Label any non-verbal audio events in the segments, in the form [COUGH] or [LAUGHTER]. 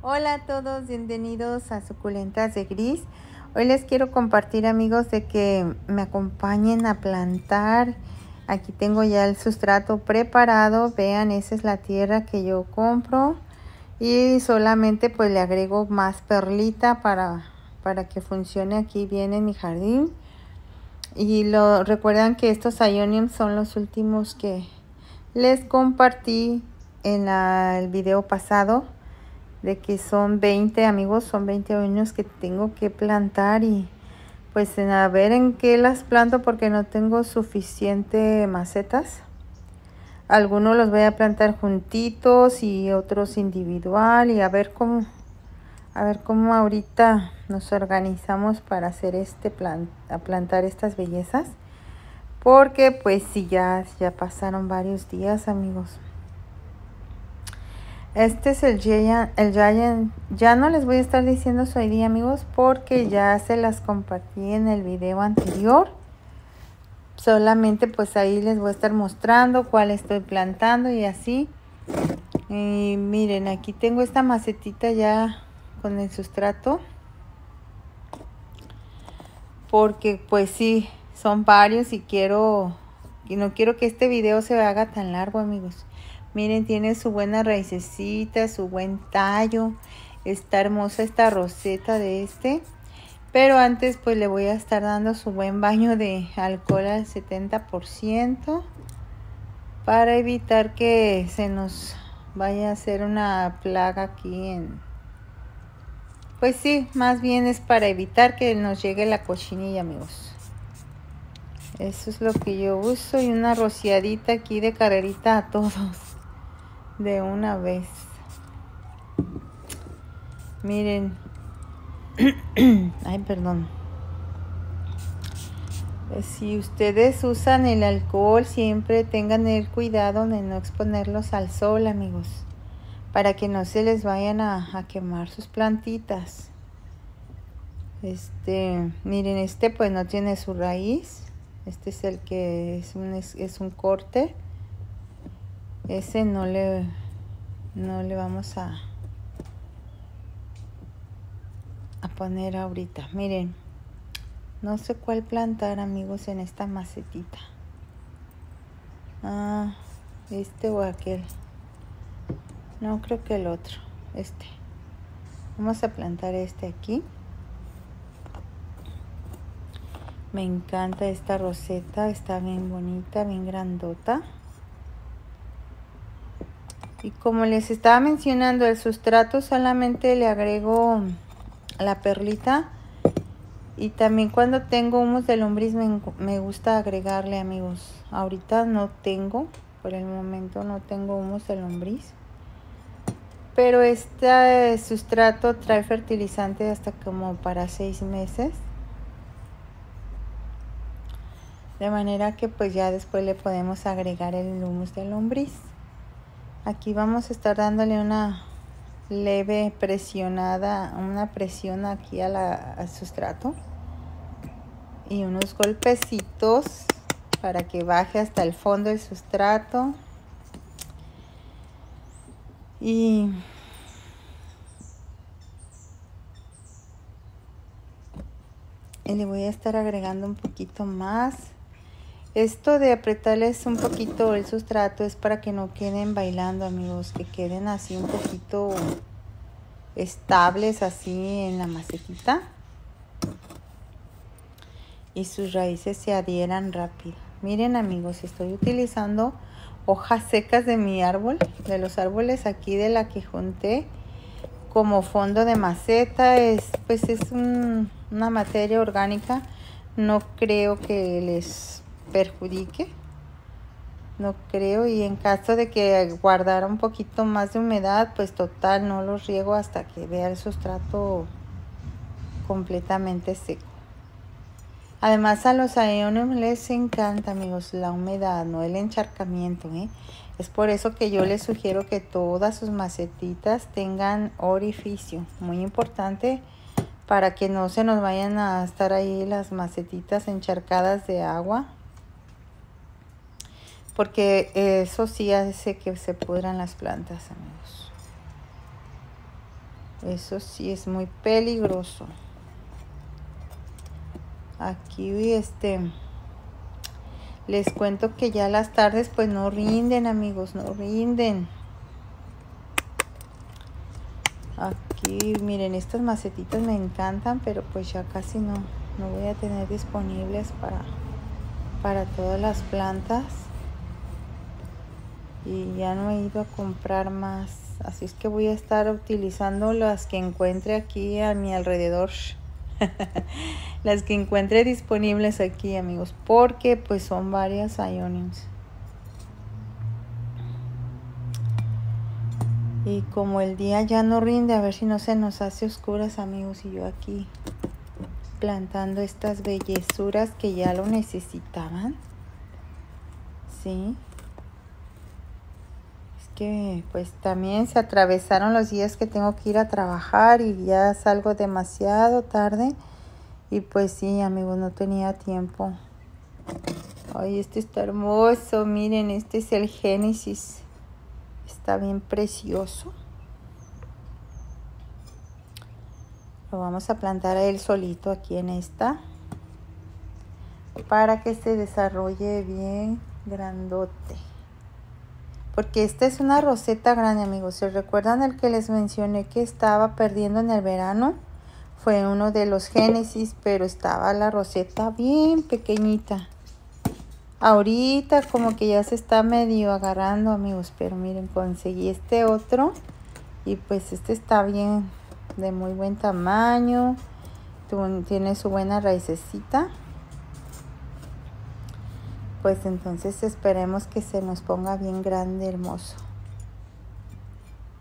Hola a todos, bienvenidos a Suculentas de Gris. Hoy les quiero compartir amigos de que me acompañen a plantar. Aquí tengo ya el sustrato preparado. Vean, esa es la tierra que yo compro. Y solamente pues le agrego más perlita para, para que funcione aquí bien en mi jardín. Y lo recuerdan que estos ioniums son los últimos que les compartí en el video pasado de que son 20 amigos, son 20 años que tengo que plantar y pues a ver en qué las planto porque no tengo suficiente macetas. Algunos los voy a plantar juntitos y otros individual y a ver cómo a ver cómo ahorita nos organizamos para hacer este plan a plantar estas bellezas porque pues sí ya ya pasaron varios días amigos este es el Giant. Ya no les voy a estar diciendo su ID, amigos, porque ya se las compartí en el video anterior. Solamente pues ahí les voy a estar mostrando cuál estoy plantando y así. Y miren, aquí tengo esta macetita ya con el sustrato. Porque pues sí, son varios y quiero... Y no quiero que este video se haga tan largo, amigos. Miren, tiene su buena raicecita, su buen tallo. Está hermosa esta roseta de este. Pero antes pues le voy a estar dando su buen baño de alcohol al 70% para evitar que se nos vaya a hacer una plaga aquí. Pues sí, más bien es para evitar que nos llegue la cochinilla amigos. Eso es lo que yo uso y una rociadita aquí de carrerita a todos de una vez. Miren. [CLEARS THROAT] Ay, perdón. Eh, si ustedes usan el alcohol, siempre tengan el cuidado de no exponerlos al sol, amigos. Para que no se les vayan a, quemar sus plantitas. Este, miren, este pues no tiene su raíz. Este es el que es un, es un corte ese no le no le vamos a a poner ahorita. Miren no sé cuál plantar amigos en esta macetita. Ah este o aquel. No creo que el otro este. Vamos a plantar este aquí. Me encanta esta roseta está bien bonita bien grandota y como les estaba mencionando, el sustrato solamente le agrego la perlita. Y también cuando tengo humus de lombriz me, gusta agregarle amigos. Ahorita no tengo, por el momento no tengo humus de lombriz. Pero este sustrato trae fertilizante hasta como para seis meses. De manera que pues ya después le podemos agregar el humus de lombriz. Aquí vamos a estar dándole una leve presionada, una presión aquí al sustrato y unos golpecitos para que baje hasta el fondo del sustrato y le voy a estar agregando un poquito más esto de apretarles un poquito el sustrato es para que no queden bailando, amigos, que queden así un poquito estables así en la macetita y sus raíces se adhieran rápido. Miren, amigos, estoy utilizando hojas secas de mi árbol, de los árboles aquí de la que junté como fondo de maceta. Es, pues es una materia orgánica. No creo que les perjudique. No creo y en caso de que guardara un poquito más de humedad, pues total no los riego hasta que vea el sustrato completamente seco. Además a los aeonium les encanta amigos la humedad, no el encharcamiento. ¿eh? Es por eso que yo les sugiero que todas sus macetitas tengan orificio. Muy importante para que no se nos vayan a estar ahí las macetitas encharcadas de agua porque eso sí hace que se pudran las plantas, amigos. Eso sí es muy peligroso. Aquí este les cuento que ya las tardes pues no rinden, amigos, no rinden. Aquí, miren, estas macetitas me encantan, pero pues ya casi no, no voy a tener disponibles para, para todas las plantas. Y ya no he ido a comprar más. Así es que voy a estar utilizando las que encuentre aquí a mi alrededor. [LAUGHS] las que encuentre disponibles aquí amigos porque pues son varias ioniums y como el día ya no rinde a ver si no se nos hace oscuras amigos y yo aquí plantando estas bellezuras que ya lo necesitaban sí que pues también se atravesaron los días que tengo que ir a trabajar y ya salgo demasiado tarde y pues sí, amigos, no tenía tiempo. Ay, este está hermoso. Miren, este es el Génesis. Está bien precioso. Lo vamos a plantar a él solito aquí en esta. Para que se desarrolle bien grandote. Porque esta es una roseta grande, amigos. ¿Se recuerdan el que les mencioné que estaba perdiendo en el verano? fue uno de los Génesis, pero estaba la roseta bien pequeñita. Ahorita como que ya se está medio agarrando, amigos, pero miren, conseguí este otro y pues este está bien, de muy buen tamaño, tiene su buena raicecita. Pues entonces esperemos que se nos ponga bien grande, hermoso.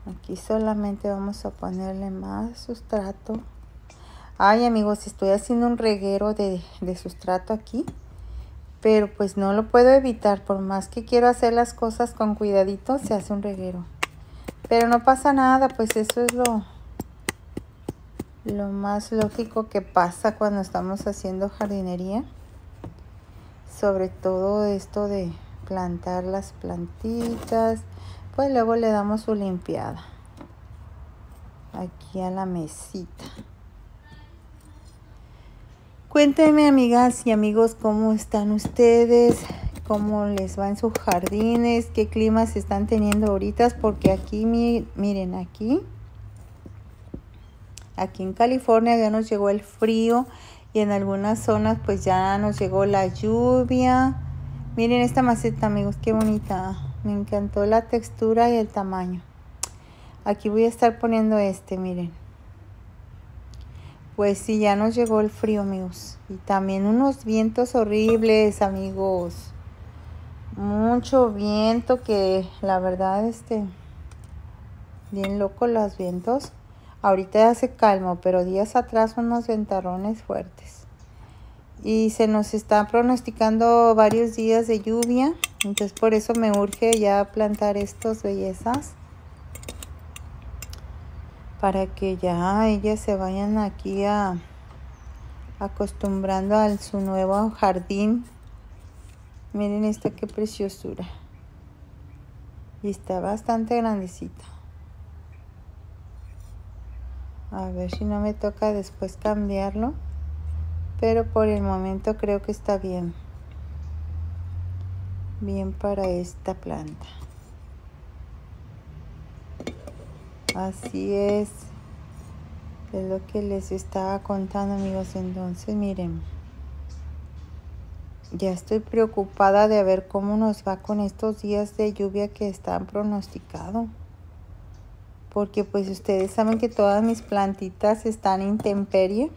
Aquí solamente vamos a ponerle más sustrato. Ay amigos, estoy haciendo un reguero de, sustrato aquí. Pero pues no lo puedo evitar. Por más que quiero hacer las cosas con cuidadito, se hace un reguero. Pero no pasa nada, pues eso es lo, lo más lógico que pasa cuando estamos haciendo jardinería. Sobre todo esto de plantar las plantitas. Pues luego le damos su limpiada. Aquí a la mesita. Cuéntenme amigas y amigos cómo están ustedes, cómo les va en sus jardines, qué climas están teniendo ahorita, porque aquí, miren, aquí, aquí en California ya nos llegó el frío y en algunas zonas pues ya nos llegó la lluvia. Miren esta maceta amigos, qué bonita, me encantó la textura y el tamaño. Aquí voy a estar poniendo este, miren. Pues sí, ya nos llegó el frío, amigos. Y también unos vientos horribles, amigos. Mucho viento que la verdad, este, bien loco los vientos. Ahorita ya se calmó, pero días atrás unos ventarrones fuertes. Y se nos está pronosticando varios días de lluvia. Entonces por eso me urge ya plantar estos bellezas para que ya ellas se vayan aquí a acostumbrando a su nuevo jardín. Miren esta qué preciosura. Y está bastante grandecita. A ver si no me toca después cambiarlo. Pero por el momento creo que está bien. Bien para esta planta. Así es. Es lo que les estaba contando, amigos. Entonces, miren. Ya estoy preocupada de ver cómo nos va con estos días de lluvia que están pronosticados. Porque pues ustedes saben que todas mis plantitas están intemperie.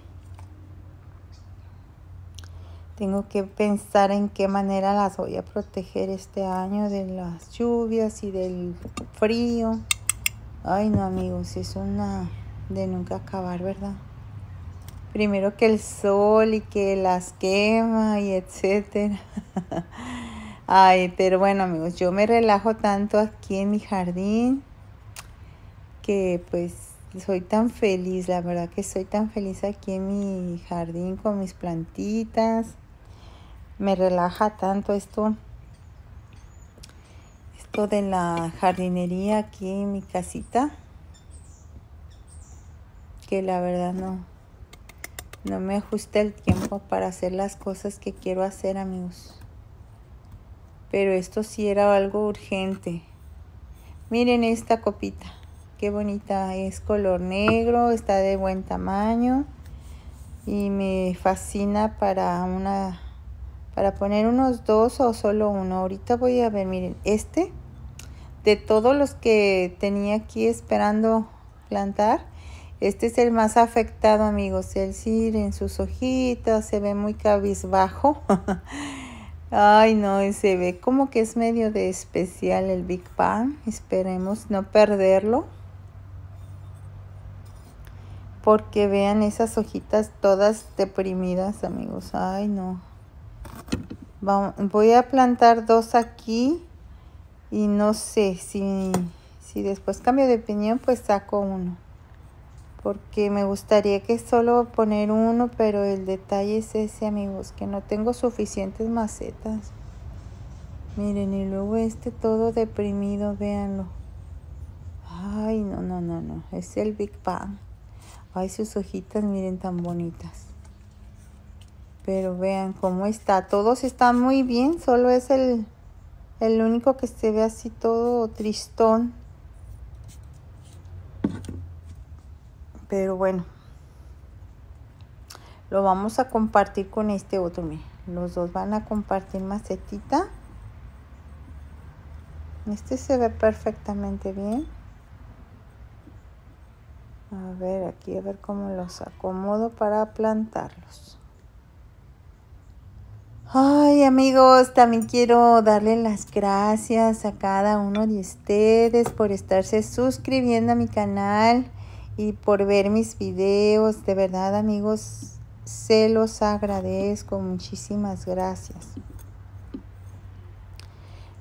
Tengo que pensar en qué manera las voy a proteger este año de las lluvias y del frío. Ay, no, amigos, es una de nunca acabar, ¿verdad? Primero que el sol y que las quema y etcétera. [LAUGHS] Ay, pero bueno, amigos, yo me relajo tanto aquí en mi jardín que pues soy tan feliz, la verdad que soy tan feliz aquí en mi jardín con mis plantitas. Me relaja tanto esto de la jardinería aquí en mi casita. que la verdad no, no me ajusta el tiempo para hacer las cosas que quiero hacer, amigos. Pero esto sí era algo urgente. Miren esta copita. Qué bonita. Es color negro, está de buen tamaño. Y me fascina para una para poner unos dos o solo uno. Ahorita voy a ver, miren, este de todos los que tenía aquí esperando plantar, este es el más afectado, amigos. El sí en sus hojitas se ve muy cabizbajo. [LAUGHS] Ay, no, se ve como que es medio de especial el Big Bang. Esperemos no perderlo. Porque vean esas hojitas todas deprimidas, amigos. Ay, no. voy a plantar dos aquí y no sé si, si después cambio de opinión pues saco uno porque me gustaría que solo poner uno pero el detalle es ese amigos que no tengo suficientes macetas miren y luego este todo deprimido véanlo ay no no no no es el Big Bang ay sus hojitas miren tan bonitas pero vean cómo está todos están muy bien solo es el el único que se ve así todo tristón. Pero bueno. Lo vamos a compartir con este otro. Miren. Los dos van a compartir macetita. Este se ve perfectamente bien. A ver, aquí a ver cómo los acomodo para plantarlos. Ay amigos, también quiero darle las gracias a cada uno de ustedes por estarse suscribiendo a mi canal y por ver mis videos. De verdad amigos, se los agradezco. Muchísimas gracias.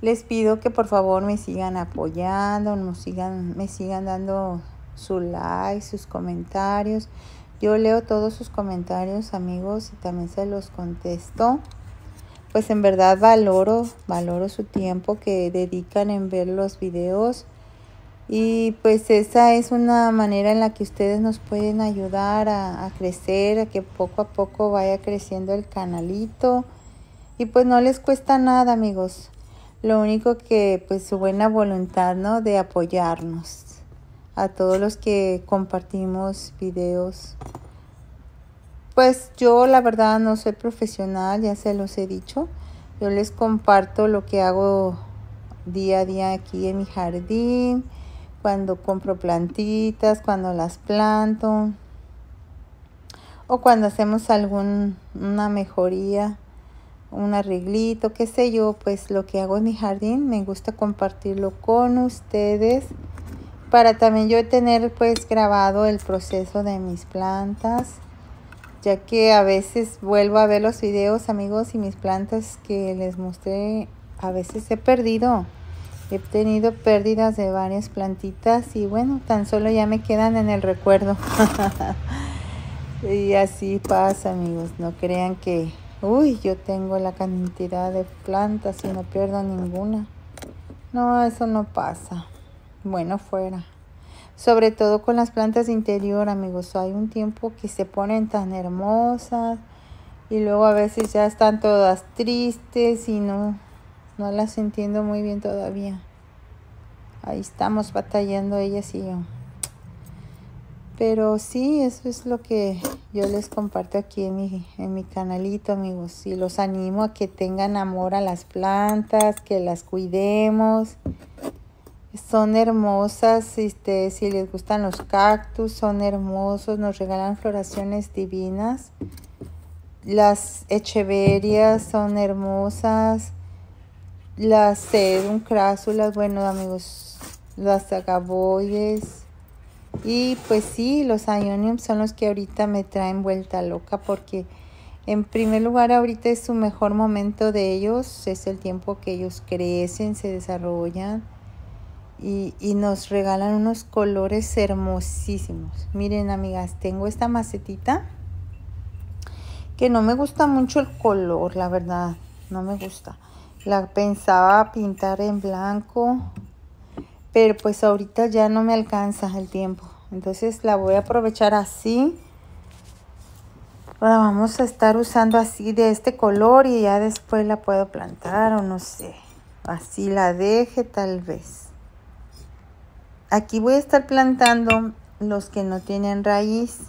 Les pido que por favor me sigan apoyando, nos sigan, me sigan dando su like, sus comentarios. Yo leo todos sus comentarios amigos y también se los contesto. Pues en verdad valoro, valoro su tiempo que dedican en ver los videos. Y pues esa es una manera en la que ustedes nos pueden ayudar a, crecer, a que poco a poco vaya creciendo el canalito. Y pues no les cuesta nada amigos, lo único que pues su buena voluntad, ¿no? De apoyarnos a todos los que compartimos videos pues yo la verdad no soy profesional, ya se los he dicho. Yo les comparto lo que hago día a día aquí en mi jardín, cuando compro plantitas, cuando las planto o cuando hacemos alguna mejoría, un arreglito, qué sé yo, pues lo que hago en mi jardín me gusta compartirlo con ustedes para también yo tener pues grabado el proceso de mis plantas ya que a veces vuelvo a ver los videos amigos y mis plantas que les mostré a veces he perdido he tenido pérdidas de varias plantitas y bueno tan solo ya me quedan en el recuerdo. [LAUGHS] Y así pasa amigos no crean que uy yo tengo la cantidad de plantas y no pierdo ninguna. No eso no pasa bueno fuera sobre todo con las plantas interior, amigos. Hay un tiempo que se ponen tan hermosas y luego a veces ya están todas tristes y no, no las entiendo muy bien todavía. Ahí estamos batallando ellas y yo. Pero sí, eso es lo que yo les comparto aquí en mi, en mi canalito, amigos. Y los animo a que tengan amor a las plantas, que las cuidemos son hermosas, este, si les gustan los cactus, son hermosos, nos regalan floraciones divinas. Las echeverias son hermosas. Las sedum crásulas, bueno amigos, las agaboides. Y pues sí, los ioniums son los que ahorita me traen vuelta loca porque en primer lugar ahorita es su mejor momento de ellos, es el tiempo que ellos crecen, se desarrollan y, nos regalan unos colores hermosísimos. Miren amigas, tengo esta macetita que no me gusta mucho el color, la verdad, no me gusta. La pensaba pintar en blanco, pero pues ahorita ya no me alcanza el tiempo. Entonces la voy a aprovechar así. La vamos a estar usando así de este color y ya después la puedo plantar o no sé. Así la deje tal vez. Aquí voy a estar plantando los que no tienen raíz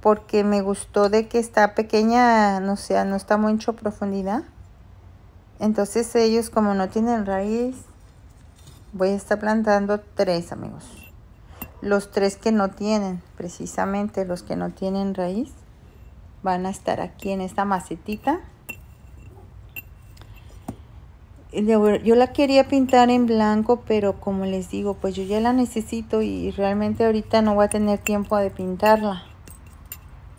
porque me gustó de que está pequeña, no sé, no está mucho profundidad. Entonces ellos como no tienen raíz, voy a estar plantando tres amigos. Los tres que no tienen, precisamente los que no tienen raíz, van a estar aquí en esta macetita. Yo la quería pintar en blanco, pero como les digo, pues yo ya la necesito y realmente ahorita no voy a tener tiempo de pintarla.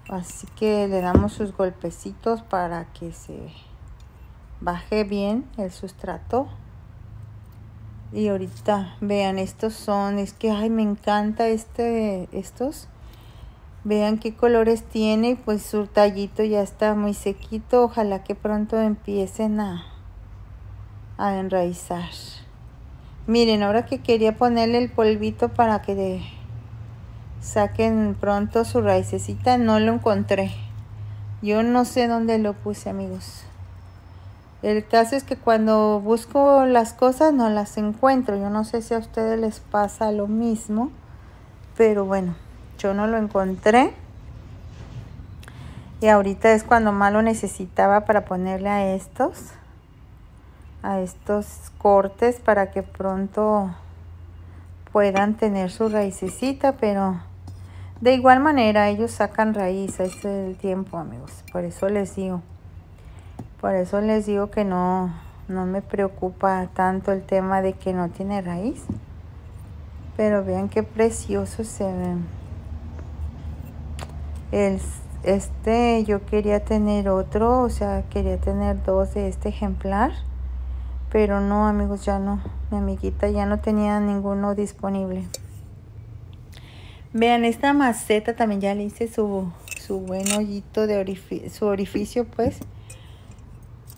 Así que le damos sus golpecitos para que se baje bien el sustrato. Y ahorita, vean, estos son, es que, ay, me encanta este, estos. Vean qué colores tiene, pues su tallito ya está muy sequito. Ojalá que pronto empiecen a, a enraizar. Miren, ahora que quería ponerle el polvito para que saquen pronto su raicecita, no lo encontré. Yo no sé dónde lo puse, amigos. El caso es que cuando busco las cosas no las encuentro. Yo no sé si a ustedes les pasa lo mismo, pero bueno, yo no lo encontré. Y ahorita es cuando más lo necesitaba para ponerle a estos, a estos cortes para que pronto puedan tener su raicecita, pero de igual manera, ellos sacan raíz, este tiempo, amigos. Por eso les digo, por eso les digo que no, no me preocupa tanto el tema de que no tiene raíz. Pero vean qué preciosos se ven. El, este, yo quería tener otro, o sea, quería tener dos de este ejemplar. Pero no, amigos, ya no. Mi amiguita ya no tenía ninguno disponible. Vean, esta maceta también ya le hice su, su buen hoyito de orificio, su orificio, pues.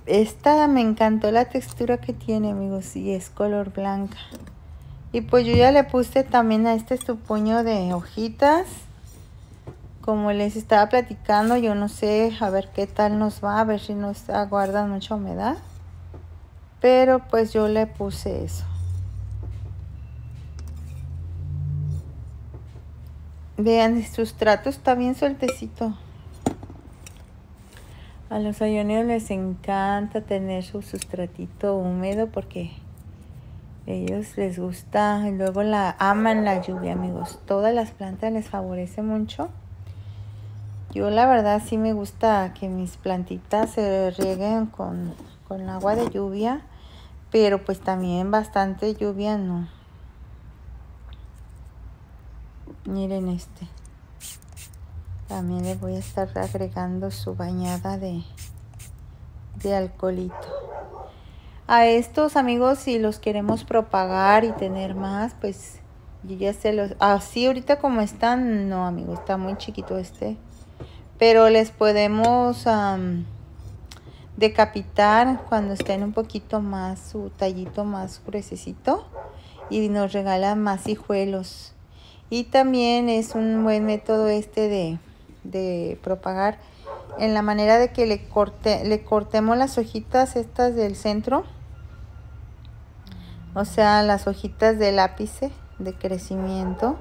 Esta me encantó la textura que tiene, amigos, y es color blanca. Y pues yo ya le puse también a este su puño de hojitas. Como les estaba platicando, yo no sé a ver qué tal nos va, a ver si nos aguarda mucha humedad. Pero pues yo le puse eso. Vean, su sustrato está bien sueltecito. A los ayonios les encanta tener su sustratito húmedo porque ellos les gusta y luego la aman la lluvia, amigos. Todas las plantas les favorece mucho. Yo la verdad sí me gusta que mis plantitas se rieguen con, con agua de lluvia, pero pues también bastante lluvia no. Miren este. También le voy a estar agregando su bañada de, de alcoholito. A estos amigos, si los queremos propagar y tener más, pues yo ya se los... Así ahorita como están, no amigos, está muy chiquito este. Pero les podemos decapitar cuando estén un poquito más, su tallito más gruesecito. Y nos regalan más hijuelos. Y también es un buen método este de, propagar en la manera de que le, corte, le cortemos las hojitas estas del centro. O sea, las hojitas del ápice de crecimiento.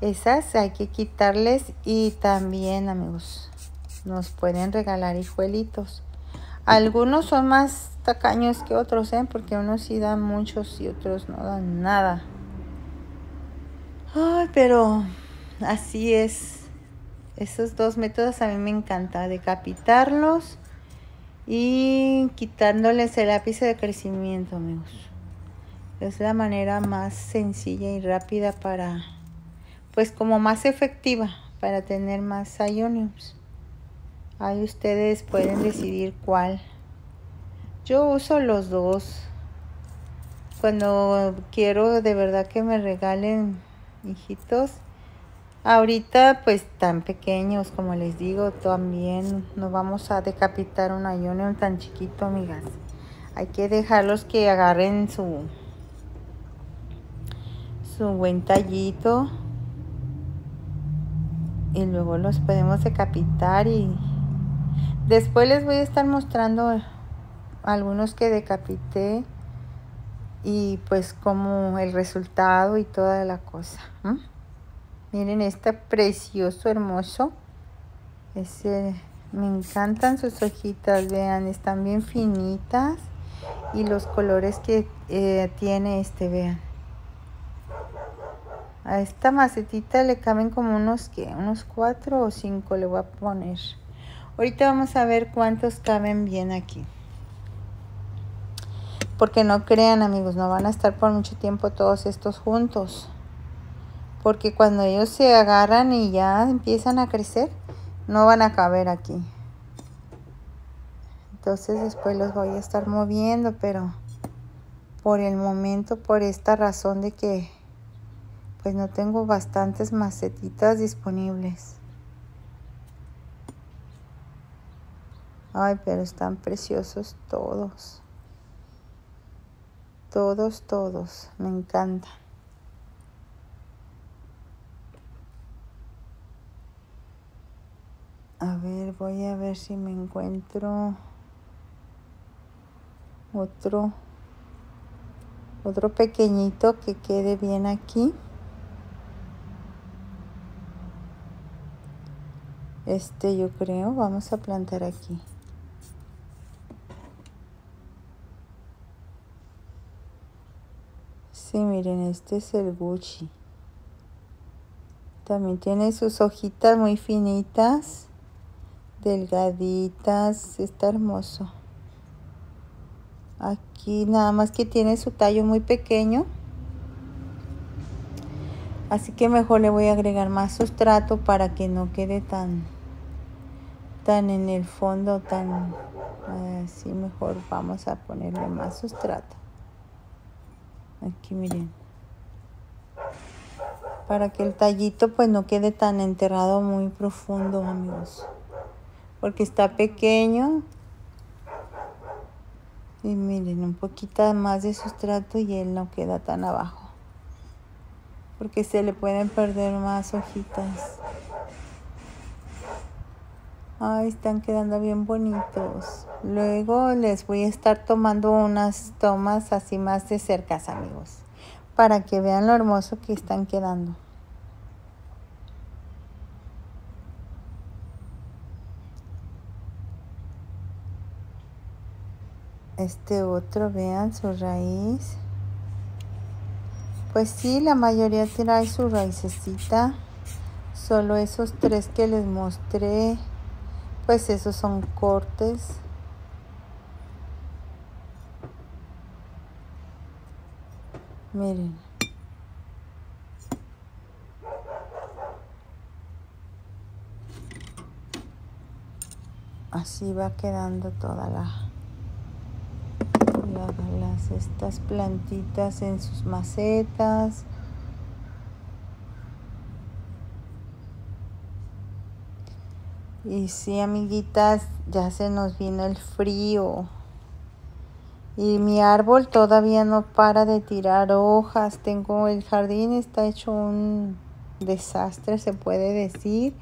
Esas hay que quitarles y también, amigos, nos pueden regalar hijuelitos. Algunos son más tacaños que otros, ¿eh? Porque unos sí dan muchos y otros no dan nada. Ay, pero así es. Esos dos métodos a mí me encanta. Decapitarlos y quitándoles el ápice de crecimiento, amigos. Es la manera más sencilla y rápida para, pues como más efectiva para tener más ioniums. Ahí ustedes pueden decidir cuál. Yo uso los dos. Cuando quiero de verdad que me regalen hijitos. Ahorita pues tan pequeños como les digo, también no vamos a decapitar un ayuno tan chiquito, amigas. Hay que dejarlos que agarren su su buen tallito y luego los podemos decapitar y después les voy a estar mostrando algunos que decapité y pues como el resultado y toda la cosa miren este precioso hermoso. Ese me encantan sus hojitas vean están bien finitas y los colores que eh, tiene este vean. A esta macetita le caben como unos que unos cuatro o cinco le voy a poner ahorita vamos a ver cuántos caben bien aquí porque no crean amigos, no van a estar por mucho tiempo todos estos juntos. Porque cuando ellos se agarran y ya empiezan a crecer, no van a caber aquí. Entonces después los voy a estar moviendo, pero por el momento, por esta razón de que pues no tengo bastantes macetitas disponibles. Ay, pero están preciosos todos. Todos, todos. Me encanta. A ver, voy a ver si me encuentro otro otro pequeñito que quede bien aquí. Este yo creo, vamos a plantar aquí. Sí, miren, este es el Gucci. También tiene sus hojitas muy finitas, delgaditas, está hermoso. Aquí nada más que tiene su tallo muy pequeño. Así que mejor le voy a agregar más sustrato para que no quede tan, tan en el fondo, tan así mejor vamos a ponerle más sustrato. Aquí miren. Para que el tallito pues no quede tan enterrado muy profundo, amigos. Porque está pequeño. Y miren, un poquito más de sustrato y él no queda tan abajo. Porque se le pueden perder más hojitas. Ay, están quedando bien bonitos. Luego les voy a estar tomando unas tomas así más de cerca, amigos. Para que vean lo hermoso que están quedando. Este otro, vean su raíz. Pues sí, la mayoría trae su raícecita. Solo esos tres que les mostré pues esos son cortes. Miren. Así va quedando toda la, las estas plantitas en sus macetas Y sí, amiguitas, ya se nos vino el frío. Y mi árbol todavía no para de tirar hojas. Tengo el jardín, está hecho un desastre, se puede decir,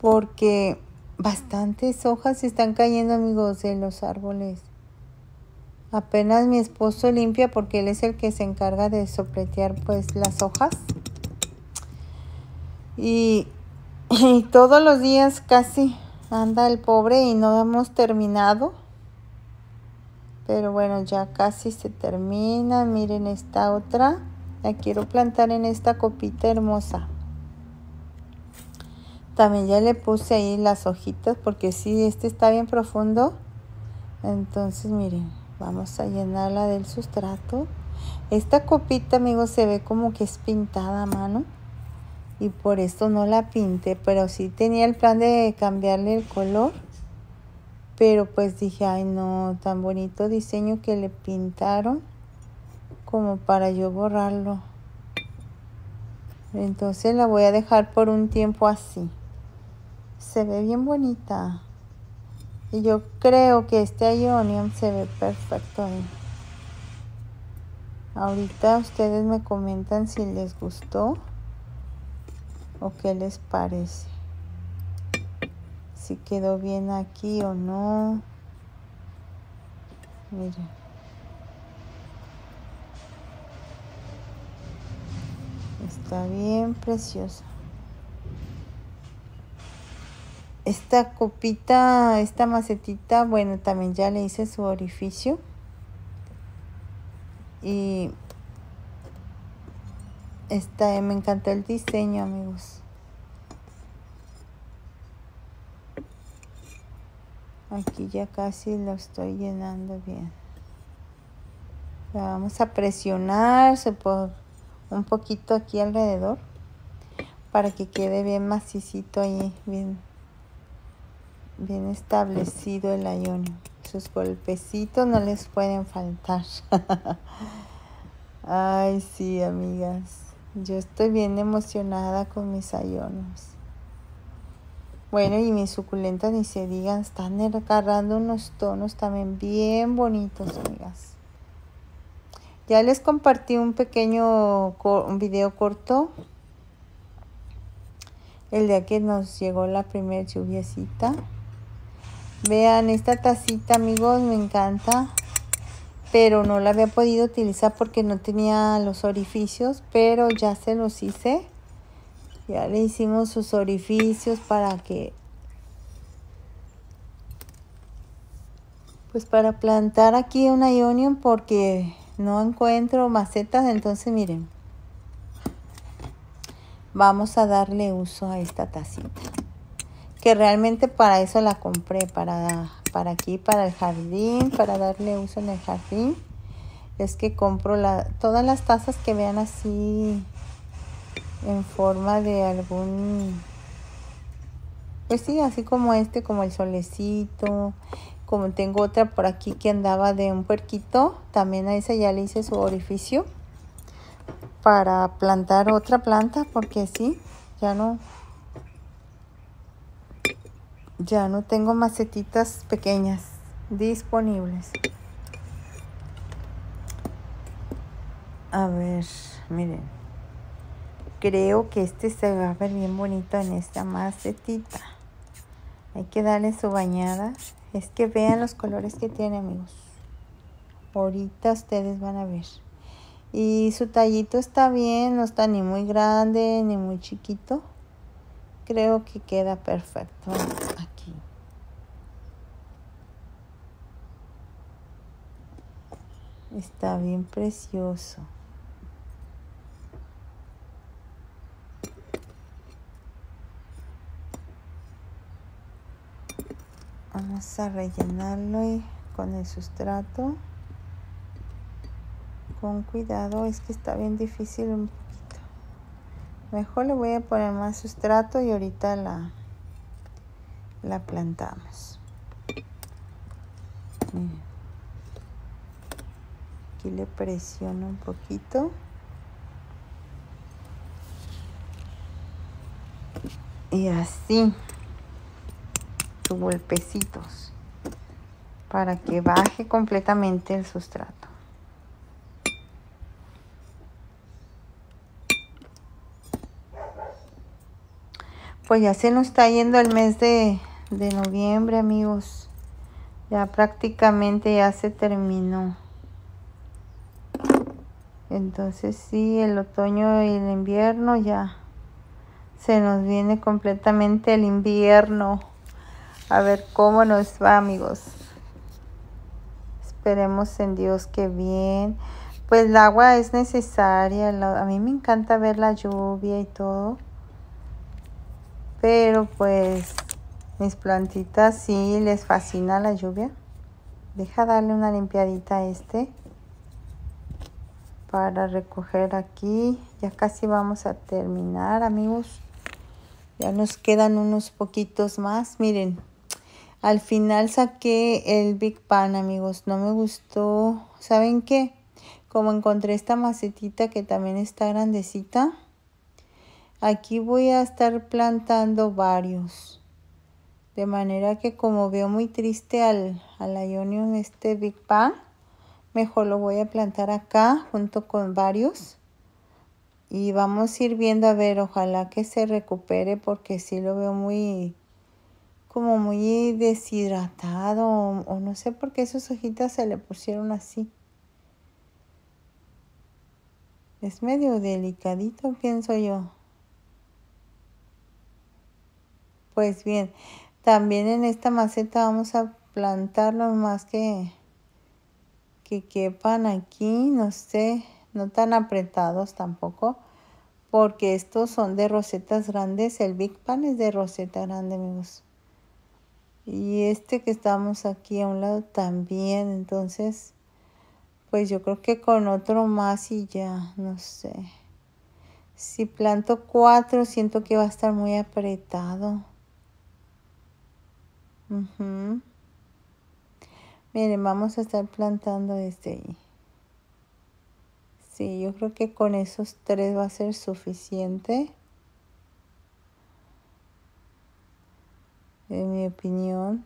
porque bastantes hojas están cayendo, amigos, de los árboles. Apenas mi esposo limpia porque él es el que se encarga de sopletear pues las hojas. Y y todos los días casi anda el pobre y no hemos terminado. Pero bueno, ya casi se termina. Miren esta otra. La quiero plantar en esta copita hermosa. También ya le puse ahí las hojitas porque sí, este está bien profundo. Entonces miren, vamos a llenarla del sustrato. Esta copita, amigos, se ve como que es pintada a mano y por esto no la pinté, pero sí tenía el plan de cambiarle el color. Pero pues dije, ay no, tan bonito diseño que le pintaron como para yo borrarlo. Entonces la voy a dejar por un tiempo así. Se ve bien bonita. Y yo creo que este Ionium se ve perfecto ahí. Ahorita ustedes me comentan si les gustó o qué les parece. si quedó bien aquí o no. Miren. Está bien preciosa. Esta copita, esta macetita, bueno, también ya le hice su orificio. Y esta, me encantó el diseño, amigos. Aquí ya casi lo estoy llenando bien. vamos a presionar por un poquito aquí alrededor para que quede bien macicito ahí, bien, bien establecido el ayuno. Sus golpecitos no les pueden faltar. [LAUGHS] Ay, sí, amigas. Yo estoy bien emocionada con mis ayunos. Bueno, y mis suculentas ni se digan, están agarrando unos tonos también bien bonitos, amigas. Ya les compartí un pequeño un video corto. El día que nos llegó la primera lluviecita. Vean esta tacita, amigos, me encanta. Pero no la había podido utilizar porque no tenía los orificios, pero ya se los hice. Ya le hicimos sus orificios para que... Pues para plantar aquí una ionium porque no encuentro macetas, entonces miren. Vamos a darle uso a esta tacita. Que realmente para eso la compré, para, para aquí, para el jardín, para darle uso en el jardín. Es que compro todas las tazas que vean así en forma de algún pues sí, así como este, como el solecito, como tengo otra por aquí que andaba de un puerquito, también a esa ya le hice su orificio para plantar otra planta, porque sí, ya no, ya no tengo macetitas pequeñas disponibles. A ver, miren creo que este se va a ver bien bonito en esta macetita. Hay que darle su bañada. Es que vean los colores que tiene, amigos. Ahorita ustedes van a ver. Y su tallito está bien, no está ni muy grande ni muy chiquito. Creo que queda perfecto aquí. Está bien precioso. vamos a rellenarlo con el sustrato. Con cuidado es que está bien difícil un poquito. Mejor le voy a poner más sustrato y ahorita la la plantamos aquí le presiono un poquito y así golpecitos para que baje completamente el sustrato. Pues ya se nos está yendo el mes de, de noviembre, amigos. Ya prácticamente ya se terminó. Entonces sí, el otoño y el invierno ya se nos viene completamente el invierno. A ver cómo nos va, amigos. Esperemos en Dios que bien. Pues el agua es necesaria. A mí me encanta ver la lluvia y todo. Pero pues mis plantitas sí les fascina la lluvia. Deja darle una limpiadita a este. Para recoger aquí. Ya casi vamos a terminar, amigos. Ya nos quedan unos poquitos más. Miren, al final saqué el Big Pan, amigos. No me gustó. ¿Saben qué? Como encontré esta macetita que también está grandecita. Aquí voy a estar plantando varios. De manera que como veo muy triste al, al Ionium este Big Pan, mejor lo voy a plantar acá junto con varios. Y vamos a ir viendo a ver, ojalá que se recupere porque sí lo veo muy como muy deshidratado o, no sé por qué sus hojitas se le pusieron así. Es medio delicadito, pienso yo. Pues bien, también en esta maceta vamos a plantarlos más que que quepan aquí, no sé, no tan apretados tampoco, porque estos son de rosetas grandes. El Big Pan es de roseta grande, amigos. Y este que estamos aquí a un lado también, entonces, pues yo creo que con otro más y ya, no sé. Si planto cuatro, siento que va a estar muy apretado. Miren, vamos a estar plantando este ahí. Sí, yo creo que con esos tres va a ser suficiente. En mi opinión.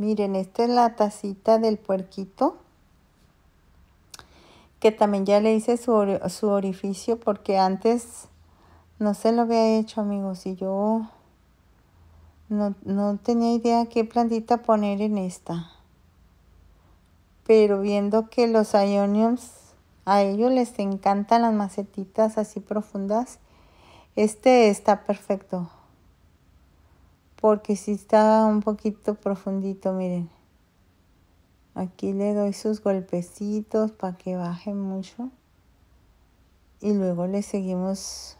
Miren, esta es la tacita del puerquito. Que también ya le hice su, orificio porque antes no se lo había hecho, amigos. Y yo no, no tenía idea qué plantita poner en esta. Pero viendo que los ioniums, a ellos les encantan las macetitas así profundas. Este está perfecto porque si está un poquito profundito, miren. Aquí le doy sus golpecitos para que baje mucho. Y luego le seguimos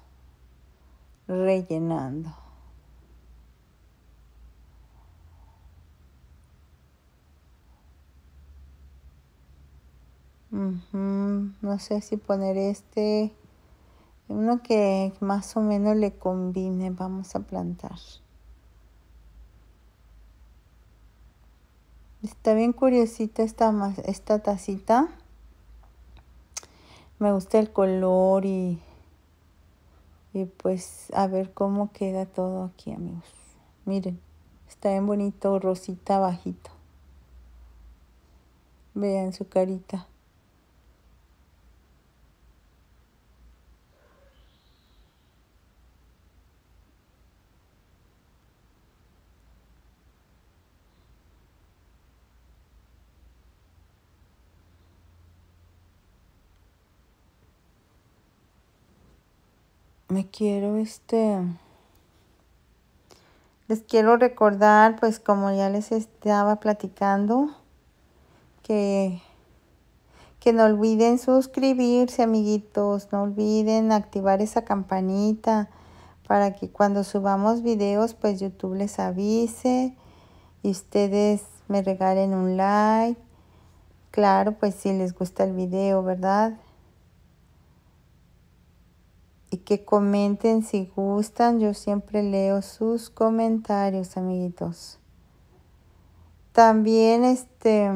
rellenando. No sé si poner este, uno que más o menos le combine, vamos a plantar. Está bien curiosita esta, esta tacita. Me gusta el color y, y pues a ver cómo queda todo aquí amigos. Miren, está bien bonito, rosita bajito. Vean su carita. Me quiero este les quiero recordar pues como ya les estaba platicando que que no olviden suscribirse amiguitos no olviden activar esa campanita para que cuando subamos videos pues youtube les avise y ustedes me regalen un like. Claro pues si les gusta el video verdad y que comenten si gustan. Yo siempre leo sus comentarios, amiguitos. También este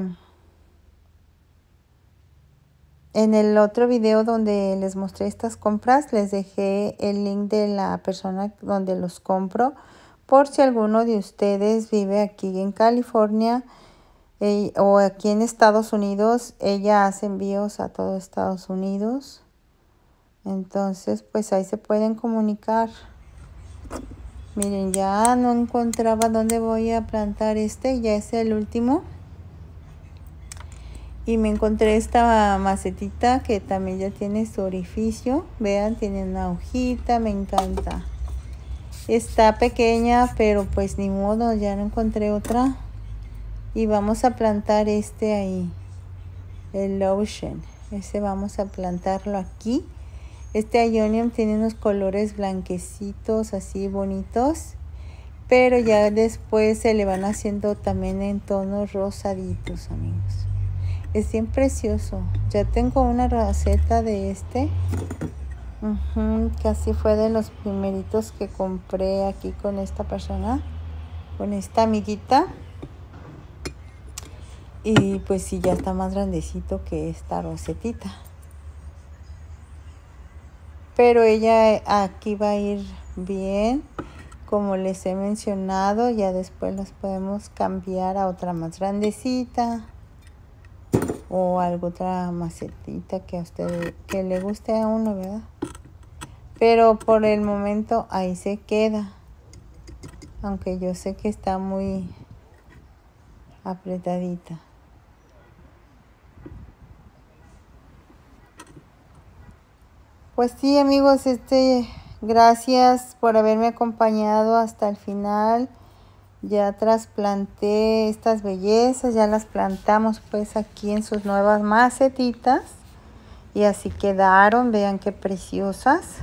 en el otro video donde les mostré estas compras, les dejé el link de la persona donde los compro. Por si alguno de ustedes vive aquí en California eh, o aquí en Estados Unidos, ella hace envíos a todo Estados Unidos. Entonces, pues ahí se pueden comunicar. Miren, ya no encontraba dónde voy a plantar este, ya es el último. Y me encontré esta macetita que también ya tiene su orificio. Vean, tiene una hojita, me encanta. Está pequeña, pero pues ni modo, ya no encontré otra. Y vamos a plantar este ahí, el lotion. Ese vamos a plantarlo aquí. Este Ionium tiene unos colores blanquecitos así bonitos. Pero ya después se le van haciendo también en tonos rosaditos, amigos. Es bien precioso. Ya tengo una receta de este. casi fue de los primeritos que compré aquí con esta persona. Con esta amiguita. Y pues sí, ya está más grandecito que esta rosetita pero ella aquí va a ir bien como les he mencionado ya después las podemos cambiar a otra más grandecita o algo otra macetita que a usted que le guste a uno verdad pero por el momento ahí se queda aunque yo sé que está muy apretadita pues sí amigos este gracias por haberme acompañado hasta el final. Ya trasplanté estas bellezas ya las plantamos pues aquí en sus nuevas macetitas. Y así quedaron vean qué preciosas.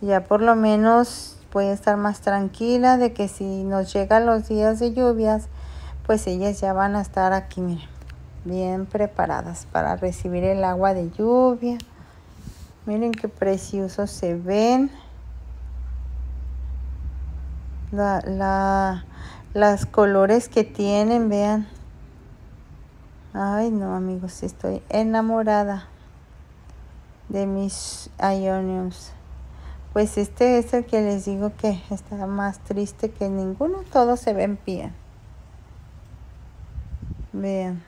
Ya por lo menos voy a estar más tranquila de que si nos llegan los días de lluvias, pues ellas ya van a estar aquí, miren, bien preparadas para recibir el agua de lluvia. Miren qué preciosos se ven. La, la, las colores que tienen, vean. Ay, no, amigos, estoy enamorada de mis Ioniums. Pues este es el que les digo que está más triste que ninguno. Todos se ven bien. Vean.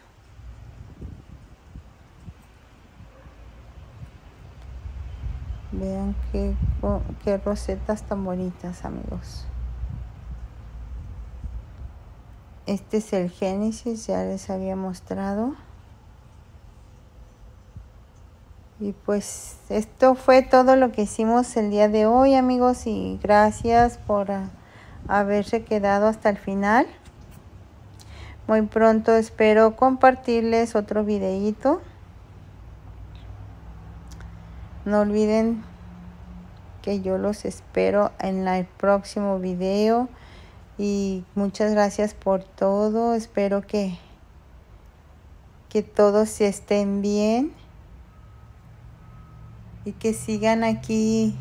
Vean qué, qué rosetas tan bonitas, amigos. Este es el Génesis, ya les había mostrado. Y pues esto fue todo lo que hicimos el día de hoy amigos y gracias por haberse quedado hasta el final. Muy pronto espero compartirles otro videito. No olviden que yo los espero en el próximo video y muchas gracias por todo. Espero que, que todos estén bien y que sigan aquí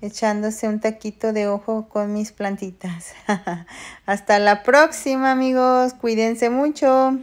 echándose un taquito de ojo con mis plantitas. [LAUGHS] Hasta la próxima amigos, cuídense mucho.